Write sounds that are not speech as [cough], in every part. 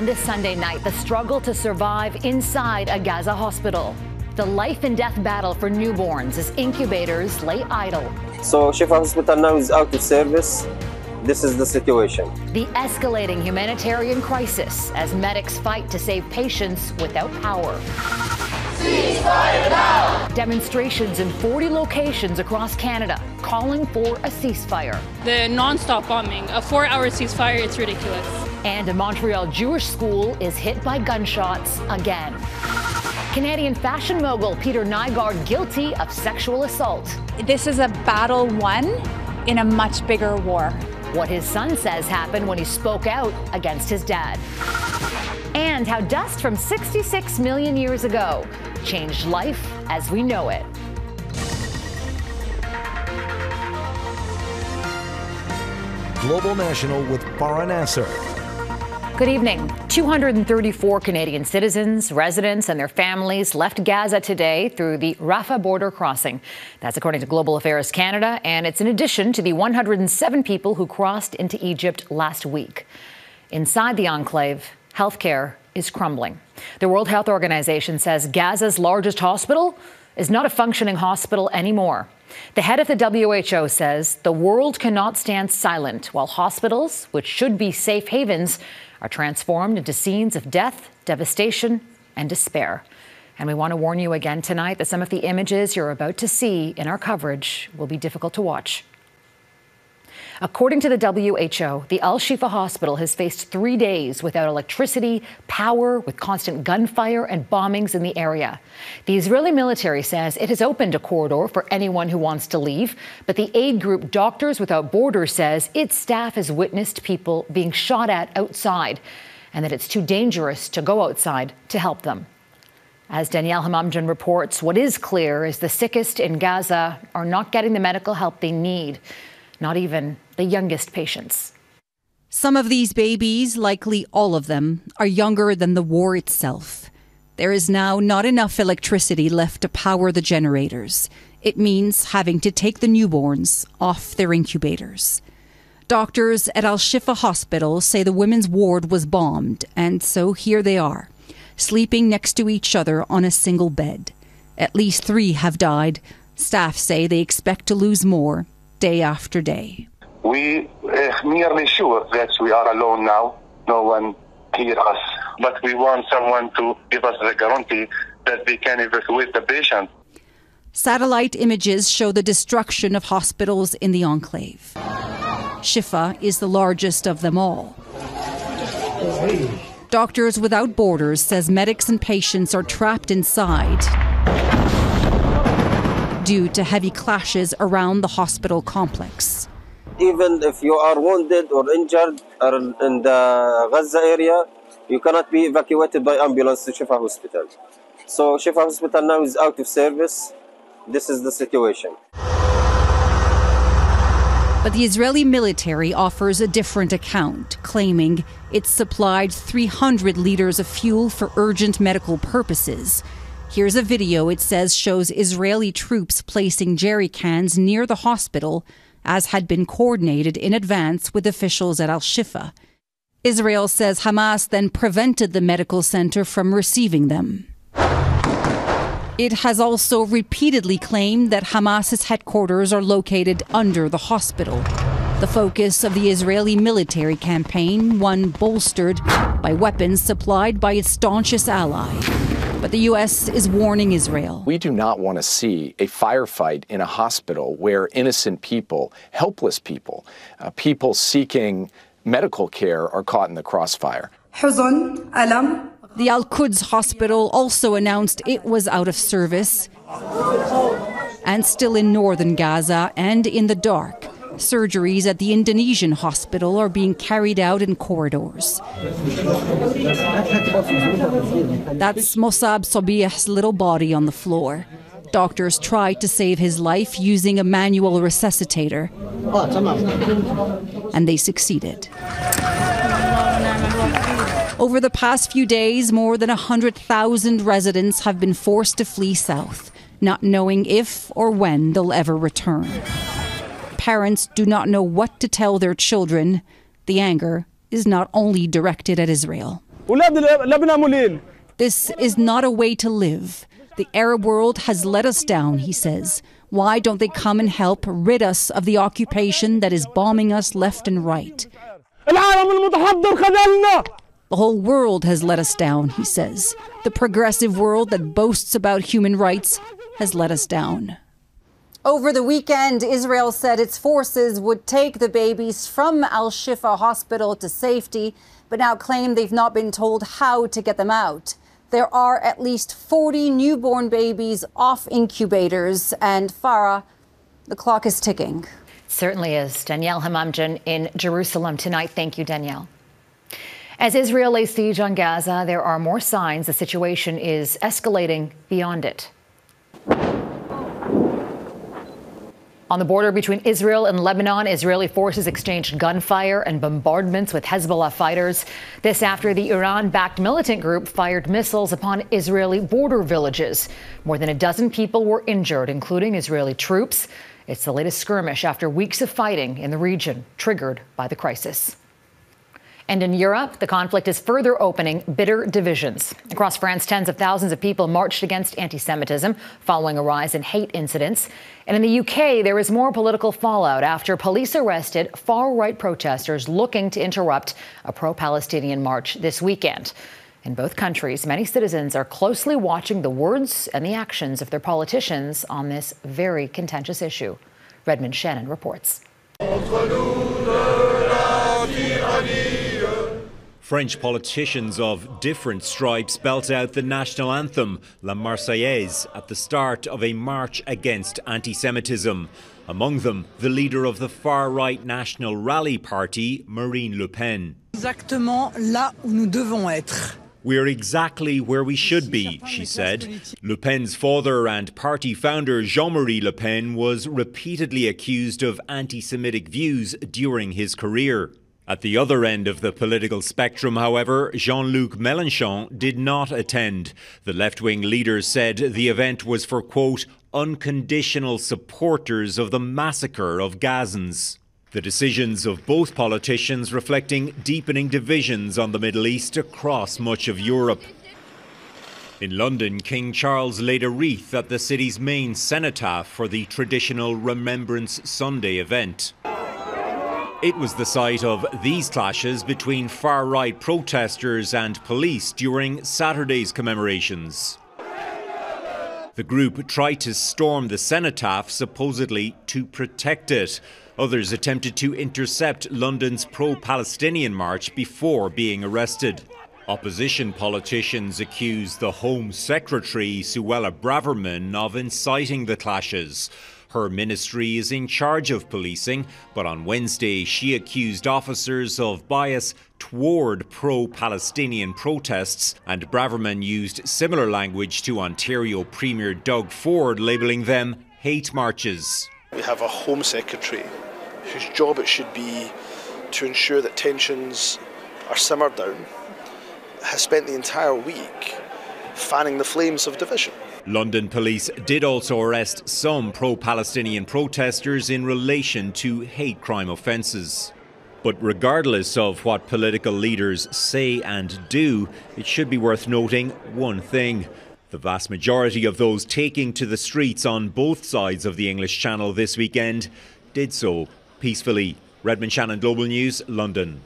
On this Sunday night, the struggle to survive inside a Gaza hospital. The life and death battle for newborns as incubators lay idle. So Shifa Hospital now is out of service. This is the situation. The escalating humanitarian crisis as medics fight to save patients without power. Ceasefire now! Demonstrations in 40 locations across Canada calling for a ceasefire. The non-stop bombing, a four-hour ceasefire, it's ridiculous. And a Montreal Jewish school is hit by gunshots again. Canadian fashion mogul Peter Nygard guilty of sexual assault. This is a battle won in a much bigger war. What his son says happened when he spoke out against his dad. And how dust from 66 million years ago changed life as we know it. Global National with Farah Nasser. Good evening. 234 Canadian citizens, residents, and their families left Gaza today through the Rafah border crossing. That's according to Global Affairs Canada, and it's in addition to the 107 people who crossed into Egypt last week. Inside the enclave, healthcare is crumbling. The World Health Organization says Gaza's largest hospital is not a functioning hospital anymore. The head of the WHO says the world cannot stand silent while hospitals, which should be safe havens, are transformed into scenes of death, devastation, and despair. And we want to warn you again tonight that some of the images you're about to see in our coverage will be difficult to watch. According to the WHO, the Al Shifa hospital has faced three days without electricity, power, with constant gunfire and bombings in the area. The Israeli military says it has opened a corridor for anyone who wants to leave, but the aid group Doctors Without Borders says its staff has witnessed people being shot at outside and that it's too dangerous to go outside to help them. As Daniele Hamamdjian reports, what is clear is the sickest in Gaza are not getting the medical help they need not even the youngest patients. Some of these babies, likely all of them, are younger than the war itself. There is now not enough electricity left to power the generators. It means having to take the newborns off their incubators. Doctors at Al Shifa Hospital say the women's ward was bombed, and so here they are, sleeping next to each other on a single bed. At least three have died. Staff say they expect to lose more day after day. We are uh, nearly sure that we are alone now. No one hears us, but we want someone to give us the guarantee that they can evacuate the patient. Satellite images show the destruction of hospitals in the enclave. Shifa is the largest of them all. Doctors Without Borders says medics and patients are trapped inside due to heavy clashes around the hospital complex. Even if you are wounded or injured or in the Gaza area, you cannot be evacuated by ambulance to Shifa Hospital. So Shifa Hospital now is out of service. This is the situation. But the Israeli military offers a different account, claiming it supplied 300 liters of fuel for urgent medical purposes Here's a video it says shows Israeli troops placing jerry cans near the hospital, as had been coordinated in advance with officials at Al Shifa. Israel says Hamas then prevented the medical center from receiving them. It has also repeatedly claimed that Hamas's headquarters are located under the hospital. The focus of the Israeli military campaign, one bolstered by weapons supplied by its staunchest ally. But the U.S. is warning Israel. We do not want to see a firefight in a hospital where innocent people, helpless people, uh, people seeking medical care are caught in the crossfire. The Al Quds hospital also announced it was out of service and still in northern Gaza and in the dark. Surgeries at the Indonesian hospital are being carried out in corridors. That's Mossab Sobih's little body on the floor. Doctors tried to save his life using a manual resuscitator, and they succeeded. Over the past few days, more than 100,000 residents have been forced to flee south, not knowing if or when they'll ever return parents do not know what to tell their children, the anger is not only directed at Israel. This is not a way to live. The Arab world has let us down, he says. Why don't they come and help rid us of the occupation that is bombing us left and right? The whole world has let us down, he says. The progressive world that boasts about human rights has let us down. Over the weekend, Israel said its forces would take the babies from Al Shifa Hospital to safety, but now claim they've not been told how to get them out. There are at least 40 newborn babies off incubators, and Farah, the clock is ticking. Certainly is. Daniele Hamamdjian in Jerusalem tonight. Thank you, Daniele. As Israel lays siege on Gaza, there are more signs the situation is escalating beyond it. On the border between Israel and Lebanon, Israeli forces exchanged gunfire and bombardments with Hezbollah fighters. This after the Iran backed militant group fired missiles upon Israeli border villages. More than a dozen people were injured, including Israeli troops. It's the latest skirmish after weeks of fighting in the region, triggered by the crisis. And in Europe, the conflict is further opening bitter divisions. Across France, tens of thousands of people marched against anti Semitism following a rise in hate incidents. And in the UK, there is more political fallout after police arrested far right protesters looking to interrupt a pro Palestinian march this weekend. In both countries, many citizens are closely watching the words and the actions of their politicians on this very contentious issue. Redmond Shannon reports. French politicians of different stripes belt out the national anthem, La Marseillaise, at the start of a march against anti Semitism. Among them, the leader of the far right National Rally Party, Marine Le Pen. Exactement là où nous devons être. We're exactly where we should be, she said. Le Pen's father and party founder Jean Marie Le Pen was repeatedly accused of anti Semitic views during his career. At the other end of the political spectrum, however, Jean Luc Mélenchon did not attend. The left wing leader said the event was for, quote, unconditional supporters of the massacre of Gazans. The decisions of both politicians reflecting deepening divisions on the Middle East across much of Europe. In London, King Charles laid a wreath at the city's main cenotaph for the traditional Remembrance Sunday event. It was the site of these clashes between far right protesters and police during Saturday's commemorations. The group tried to storm the cenotaph, supposedly to protect it. Others attempted to intercept London's pro Palestinian march before being arrested. Opposition politicians accused the Home Secretary, Suella Braverman, of inciting the clashes. Her ministry is in charge of policing, but on Wednesday she accused officers of bias toward pro Palestinian protests, and Braverman used similar language to Ontario Premier Doug Ford, labelling them hate marches. We have a Home Secretary whose job it should be to ensure that tensions are simmered down, has spent the entire week fanning the flames of division. London police did also arrest some pro Palestinian protesters in relation to hate crime offences. But regardless of what political leaders say and do, it should be worth noting one thing. The vast majority of those taking to the streets on both sides of the English Channel this weekend did so peacefully. Redmond Shannon Global News, London.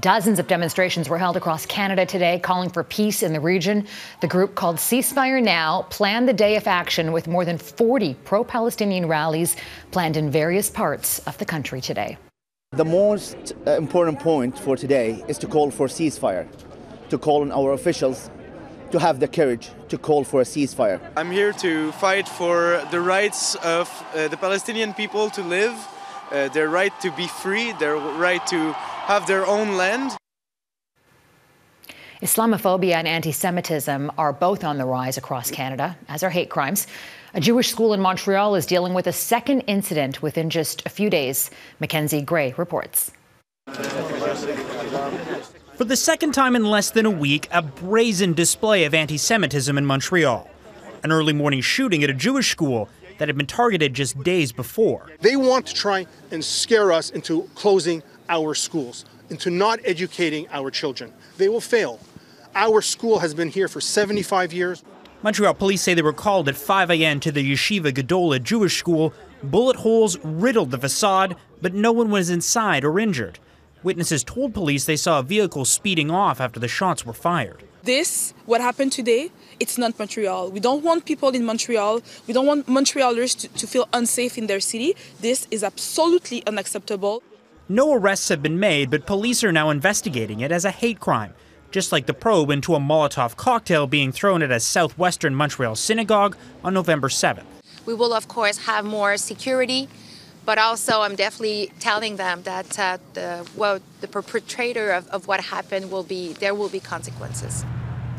Dozens of demonstrations were held across Canada today calling for peace in the region. The group called Ceasefire Now planned the day of action with more than 40 pro Palestinian rallies planned in various parts of the country today. The most uh, important point for today is to call for ceasefire, to call on our officials to have the courage to call for a ceasefire. I'm here to fight for the rights of uh, the Palestinian people to live, uh, their right to be free, their right to have their own land. Islamophobia and anti Semitism are both on the rise across Canada, as are hate crimes. A Jewish school in Montreal is dealing with a second incident within just a few days. Mackenzie Gray reports. For the second time in less than a week, a brazen display of anti Semitism in Montreal. An early morning shooting at a Jewish school that had been targeted just days before. They want to try and scare us into closing our schools, into not educating our children. They will fail. Our school has been here for 75 years. Montreal police say they were called at 5 a.m. to the Yeshiva Gedolah Jewish school. Bullet holes riddled the facade, but no one was inside or injured. Witnesses told police they saw a vehicle speeding off after the shots were fired. This, what happened today, it's not Montreal. We don't want people in Montreal, we don't want Montrealers to, to feel unsafe in their city. This is absolutely unacceptable. No arrests have been made, but police are now investigating it as a hate crime, just like the probe into a Molotov cocktail being thrown at a southwestern Montreal synagogue on November 7th. We will, of course, have more security, but also I'm definitely telling them that uh, the, well, the perpetrator of, of what happened will be, there will be consequences.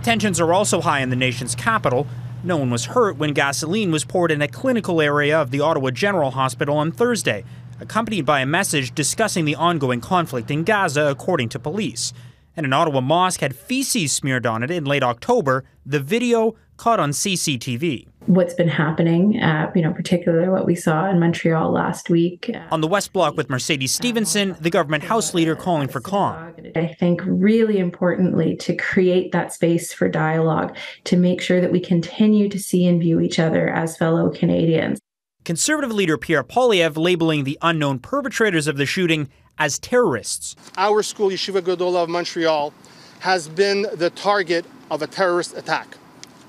Tensions are also high in the nation's capital. No one was hurt when gasoline was poured in a clinical area of the Ottawa General Hospital on Thursday, accompanied by a message discussing the ongoing conflict in Gaza, according to police. And an Ottawa mosque had feces smeared on it in late October, the video caught on CCTV. What's been happening, uh, you know, particularly what we saw in Montreal last week. Uh, on the West Block with Mercedes Stephenson, the government House leader calling for calm. I think really importantly to create that space for dialogue, to make sure that we continue to see and view each other as fellow Canadians. Conservative leader Pierre Poilievre labeling the unknown perpetrators of the shooting as terrorists. Our school, Yeshiva Gedolah of Montreal, has been the target of a terrorist attack.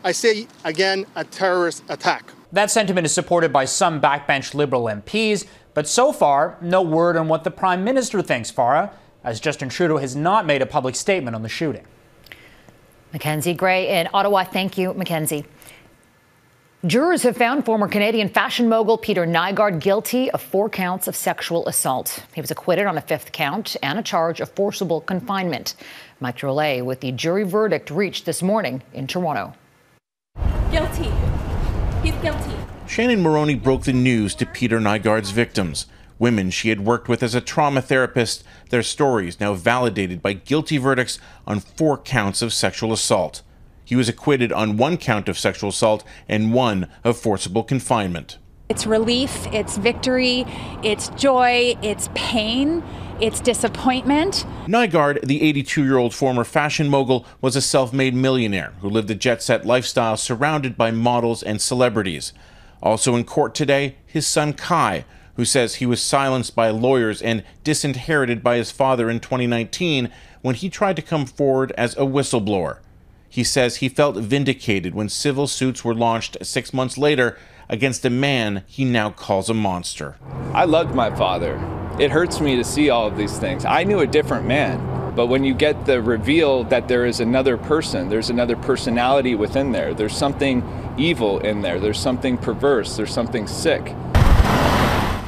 I say again, a terrorist attack. That sentiment is supported by some backbench Liberal MPs, but so far, no word on what the Prime Minister thinks, Farah, as Justin Trudeau has not made a public statement on the shooting. Mackenzie Gray in Ottawa. Thank you, Mackenzie. Jurors have found former Canadian fashion mogul Peter Nygard guilty of four counts of sexual assault. He was acquitted on a fifth count and a charge of forcible confinement. Mike Drolet with the jury verdict reached this morning in Toronto. Guilty. He's guilty. Shannon Moroney broke the news to Peter Nygard's victims. Women she had worked with as a trauma therapist, their stories now validated by guilty verdicts on four counts of sexual assault. He was acquitted on one count of sexual assault and one of forcible confinement. It's relief, it's victory, it's joy, it's pain, it's disappointment. Nygard, the 82 year old former fashion mogul, was a self made millionaire who lived a jet set lifestyle surrounded by models and celebrities. Also in court today, his son Kai, who says he was silenced by lawyers and disinherited by his father in 2019 when he tried to come forward as a whistleblower. He says he felt vindicated when civil suits were launched six months later against a man he now calls a monster. I loved my father. It hurts me to see all of these things. I knew a different man, but when you get the reveal that there is another person, there's another personality within there, there's something evil in there, there's something perverse, there's something sick.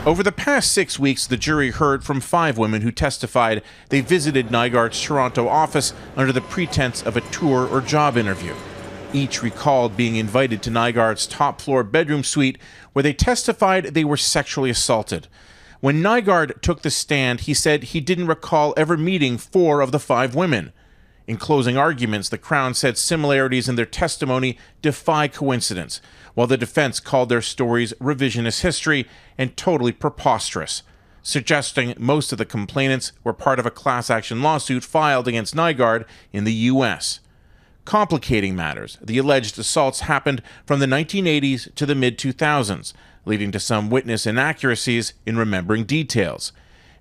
Over the past six weeks, the jury heard from five women who testified they visited Nygard's Toronto office under the pretense of a tour or job interview. Each recalled being invited to Nygard's top floor bedroom suite where they testified they were sexually assaulted. When Nygard took the stand, he said he didn't recall ever meeting four of the five women. In closing arguments, the Crown said similarities in their testimony defy coincidence, while the defense called their stories revisionist history and totally preposterous, suggesting most of the complainants were part of a class action lawsuit filed against Nygard in the U.S. Complicating matters, the alleged assaults happened from the 1980s to the mid 2000s, leading to some witness inaccuracies in remembering details.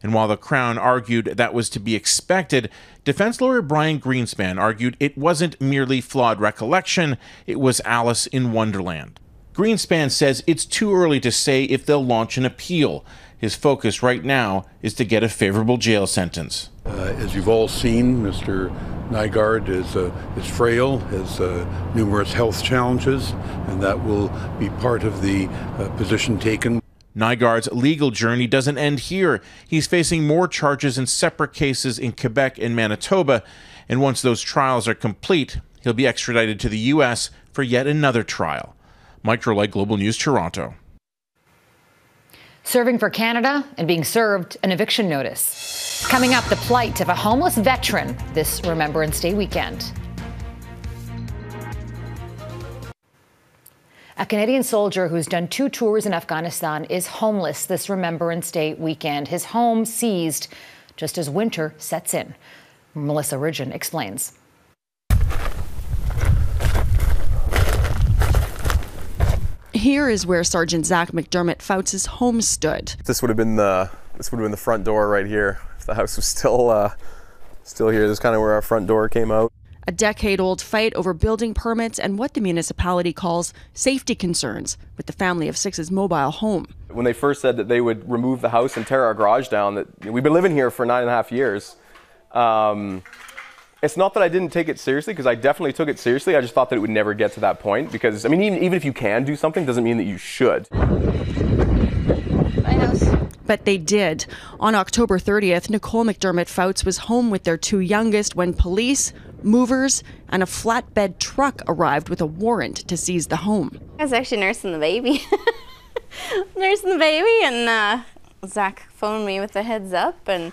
And while the Crown argued that was to be expected, defense lawyer Brian Greenspan argued it wasn't merely flawed recollection, it was Alice in Wonderland. Greenspan says it's too early to say if they'll launch an appeal. His focus right now is to get a favorable jail sentence. Uh, as you've all seen, Mr. Nygard is, uh, is frail, has uh, numerous health challenges, and that will be part of the uh, position taken. Nygard's legal journey doesn't end here. He's facing more charges in separate cases in Quebec and Manitoba, and once those trials are complete, he'll be extradited to the U.S. for yet another trial. Mike Global News, Toronto. Serving for Canada and being served an eviction notice. Coming up, the plight of a homeless veteran this Remembrance Day weekend. A Canadian soldier who's done two tours in Afghanistan is homeless this Remembrance Day weekend. His home seized just as winter sets in. Melissa Ridgen explains. Here is where Sergeant Zach McDermott Fouts' home stood. This would have been the this would have been the front door right here. If the house was still uh, still here, this is kind of where our front door came out. A decade old fight over building permits and what the municipality calls safety concerns with the family of six's mobile home. When they first said that they would remove the house and tear our garage down, that we've been living here for nine and a half years. Um, it's not that I didn't take it seriously because I definitely took it seriously. I just thought that it would never get to that point because I mean, even, even if you can do something, doesn't mean that you should. But they did. On October 30th, Nicole McDermott Fouts was home with their two youngest when police, movers, and a flatbed truck arrived with a warrant to seize the home. I was actually nursing the baby. [laughs] nursing the baby, and uh, Zach phoned me with a heads up, and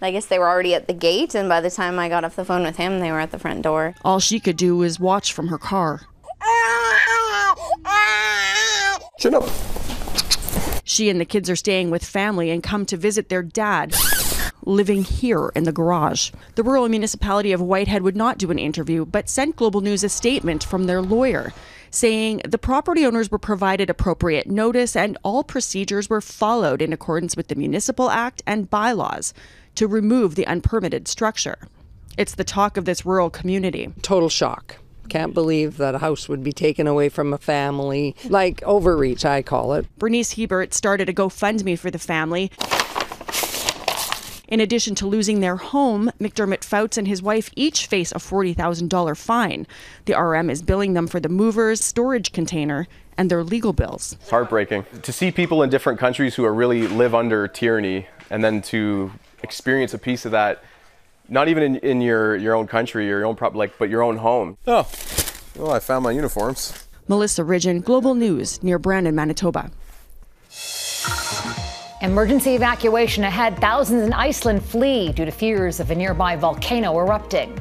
I guess they were already at the gate, and by the time I got off the phone with him, they were at the front door. All she could do was watch from her car. Chin up. She and the kids are staying with family and come to visit their dad, living here in the garage. The rural municipality of Whitehead would not do an interview, but sent Global News a statement from their lawyer saying the property owners were provided appropriate notice and all procedures were followed in accordance with the Municipal Act and bylaws to remove the unpermitted structure. It's the talk of this rural community. Total shock. Can't believe that a house would be taken away from a family. Like overreach, I call it. Bernice Hebert started a GoFundMe for the family. In addition to losing their home, McDermott Fouts and his wife each face a $40,000 fine. The RM is billing them for the movers, storage container, and their legal bills. It's heartbreaking to see people in different countries who are really live under tyranny and then to experience a piece of that not even in, in your, your own country, your own prop, like, but your own home. Oh, well, I found my uniforms. Melissa Ridgen, Global News, near Brandon, Manitoba. Emergency evacuation ahead. Thousands in Iceland flee due to fears of a nearby volcano erupting.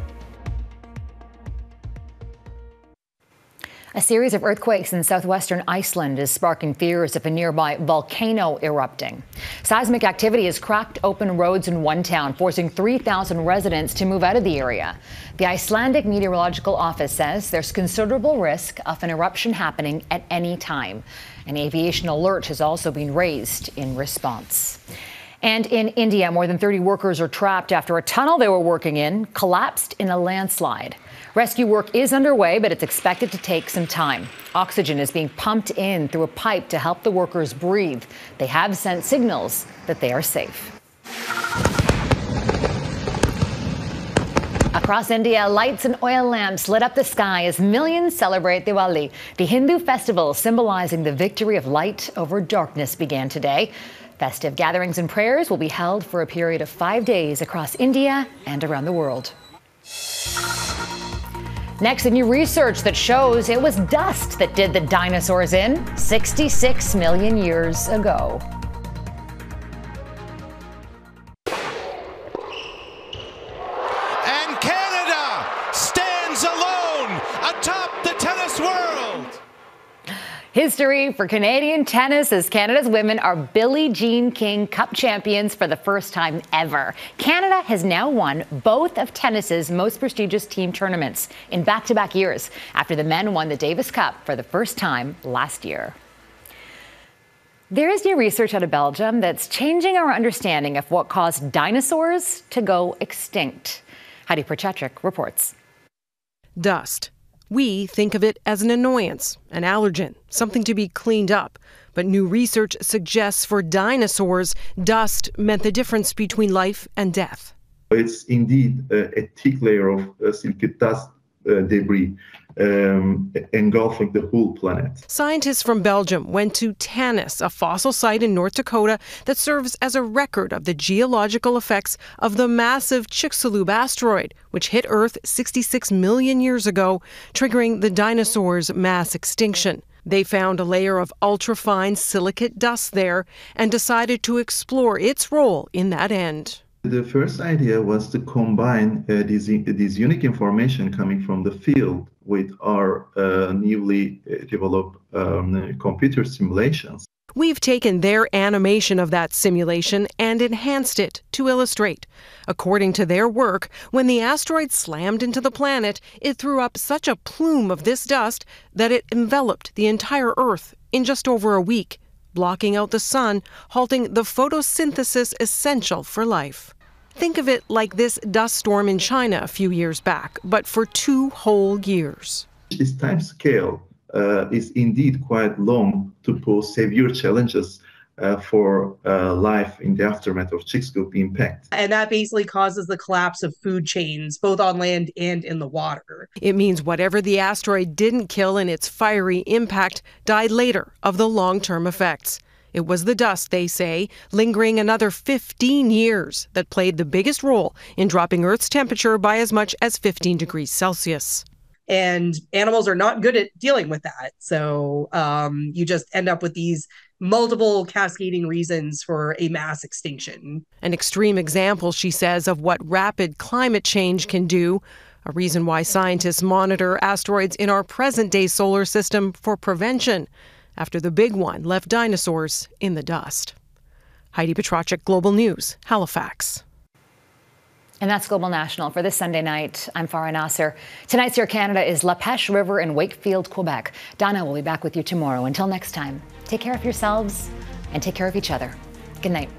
A series of earthquakes in southwestern Iceland is sparking fears of a nearby volcano erupting. Seismic activity has cracked open roads in one town, forcing 3,000 residents to move out of the area. The Icelandic Meteorological Office says there's considerable risk of an eruption happening at any time. An aviation alert has also been raised in response. And in India, more than 30 workers are trapped after a tunnel they were working in collapsed in a landslide. Rescue work is underway, but it's expected to take some time. Oxygen is being pumped in through a pipe to help the workers breathe. They have sent signals that they are safe. Across India, lights and oil lamps lit up the sky as millions celebrate Diwali. The Hindu festival symbolizing the victory of light over darkness began today. Festive gatherings and prayers will be held for a period of five days across India and around the world. Next, a new research that shows it was dust that did the dinosaurs in 66 million years ago. History for Canadian tennis as Canada's women are Billie Jean King Cup champions for the first time ever. Canada has now won both of tennis's most prestigious team tournaments in back to back years after the men won the Davis Cup for the first time last year. There is new research out of Belgium that's changing our understanding of what caused dinosaurs to go extinct. Heidi Petracek reports. Dust. We think of it as an annoyance, an allergen, something to be cleaned up. But new research suggests for dinosaurs, dust meant the difference between life and death. It's indeed a, a thick layer of uh, silky dust uh, debris um, engulfing the whole planet. Scientists from Belgium went to Tanis, a fossil site in North Dakota that serves as a record of the geological effects of the massive Chicxulub asteroid, which hit Earth 66 million years ago, triggering the dinosaurs' mass extinction. They found a layer of ultrafine silicate dust there and decided to explore its role in that end. The first idea was to combine uh, this, this unique information coming from the field with our uh, newly uh, developed um, computer simulations. We've taken their animation of that simulation and enhanced it to illustrate. According to their work, when the asteroid slammed into the planet, it threw up such a plume of this dust that it enveloped the entire Earth in just over a week, blocking out the sun, halting the photosynthesis essential for life. Think of it like this dust storm in China a few years back, but for two whole years. This time scale uh, is indeed quite long to pose severe challenges uh, for uh, life in the aftermath of Chicxulub impact. And that basically causes the collapse of food chains, both on land and in the water. It means whatever the asteroid didn't kill in its fiery impact died later of the long term effects. It was the dust, they say, lingering another 15 years, that played the biggest role in dropping Earth's temperature by as much as 15 degrees Celsius. And animals are not good at dealing with that. So um, you just end up with these multiple cascading reasons for a mass extinction. An extreme example she says of what rapid climate change can do a reason why scientists monitor asteroids in our present day solar system for prevention after the big one left dinosaurs in the dust heidi petracek global news halifax and that's Global National for this Sunday night. I'm Farah Nasser. Tonight's Our Canada is La Pêche River in Wakefield, Quebec. Dawna will be back with you tomorrow. Until next time, take care of yourselves and take care of each other. Good night.